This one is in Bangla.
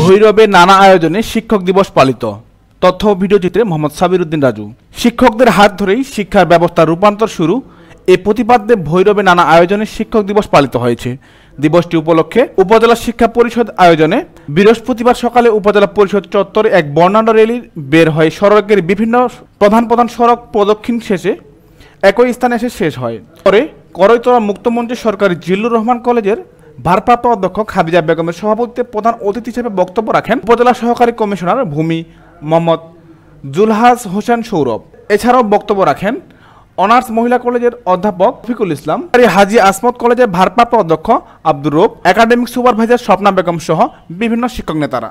ভৈরবে নানা আয়োজনে শিক্ষক দিবস পালিত। তথ্য ভিডিওচিত্রে মোহাম্মদ সাবির উদ্দিন রাজু। শিক্ষকদের হাত ধরেই শিক্ষার ব্যবস্থা রূপান্তর শুরু। এ প্রতিপাদ্যে ভৈরবে নানা আয়োজনে শিক্ষক দিবস পালিত হয়েছে। দিবসটি উপলক্ষে উপজেলা শিক্ষা পরিষদ আয়োজনে বৃহস্পতিবার সকালে উপজেলা পরিষদ চত্বরে এক বর্ণাঢ্য র্যালি বের হয় সড়কের বিভিন্ন প্রধান প্রধান সড়ক প্রদক্ষিণ শেষে একই স্থানে এসে শেষ হয়। পরে করৈতলা মুক্তমঞ্চে সরকারি জিল্লুর রহমান কলেজের ভারপ্রাপ্ত অধ্যক্ষ খাদিজা বেগমের সভাপতিত্বে প্রধান অতিথি হিসেবে বক্তব্য রাখেন উপজেলা সহকারী কমিশনার ভূমি মোহাম্মদ জুলহাস হোসেন সৌরভ। এছাড়াও বক্তব্য রাখেন অনার্স মহিলা কলেজের অধ্যাপক ফিকুল ইসলাম হাজি আসমত কলেজের ভারপ্রাপ্ত অধ্যক্ষ আব্দুর রব, একাডেমিক সুপারভাইজার স্বপ্না বেগম সহ বিভিন্ন শিক্ষক নেতারা।